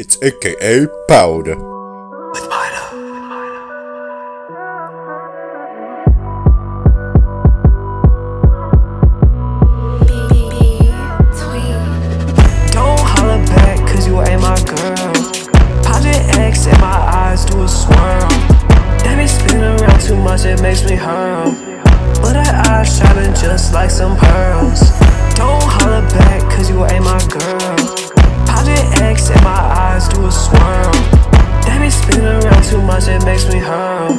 It's aka Powder. With Mida. Don't holler back, cause you ain't my girl. Project X and my eyes do a swirl. They be spinning around too much, it makes me hurl. But her eyes shining just like some pearls. Don't holler back, it makes me hurl.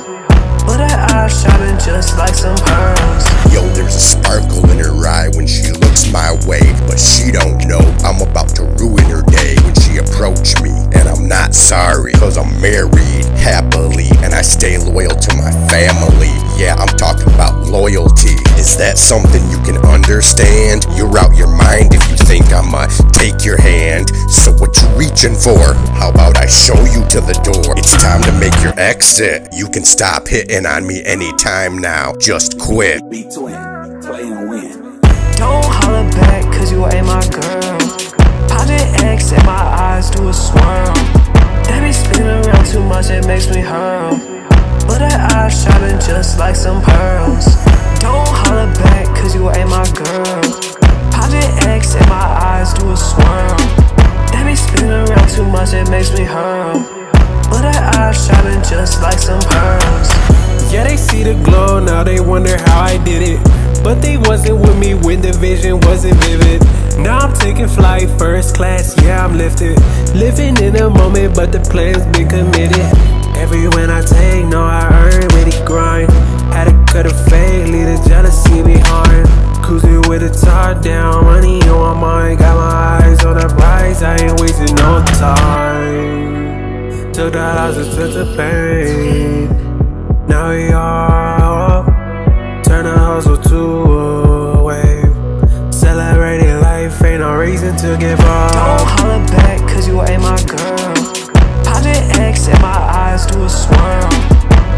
But her eyes shining just like some pearls. Yo, there's a sparkle in her eye when she looks my way, but she don't know I'm about to ruin her day when she approach me. And I'm not sorry, cause I'm married happily and I stay loyal to my family. Yeah, I'm talking about loyalty. Is that something you can understand? You're out your mind if you think I'ma take your hand. So what you reaching for? How about I show you to the door? It's time to make your exit. You can stop hitting on me anytime now. Just quit. B twin, play and win. Don't holler back, cause you ain't my girl. Project X and my eyes do a swirl. They be spinning around too much, it makes me hurl. But her eyes shining just like some much, it makes me hurl. But her eyes shining just like some pearls. Yeah, they see the glow, now they wonder how I did it. But they wasn't with me when the vision wasn't vivid. Now I'm taking flight, first class, yeah, I'm lifted. Living in the moment, but the plan's been committed. Every win I take, know I earn with the grind. Had to cut a fade, leave the jealousy behind. Cruising with the top down, Took the houses to the pain. Now we all turn the hustle to a wave. Celebrating life, ain't no reason to give up. Don't holler back, cause you ain't my girl. Project X and my eyes do a swirl.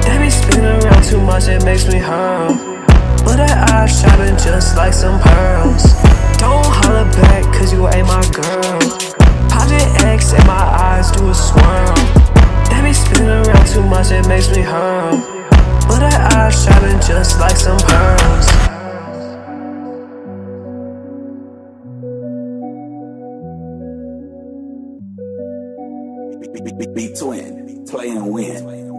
They be spinning around too much, it makes me hurl. But her eyes shining just like some pearls. Just like some pearls. B twin, play and win.